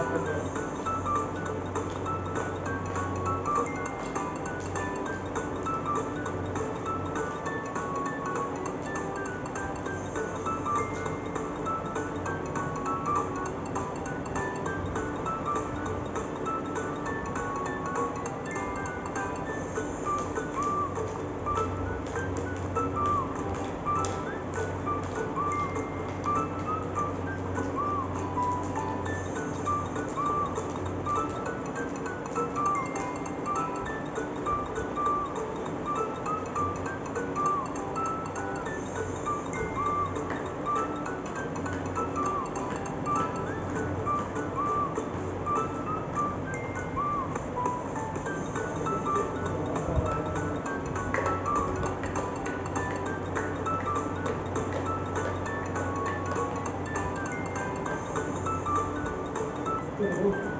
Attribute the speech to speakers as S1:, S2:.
S1: happened Ooh.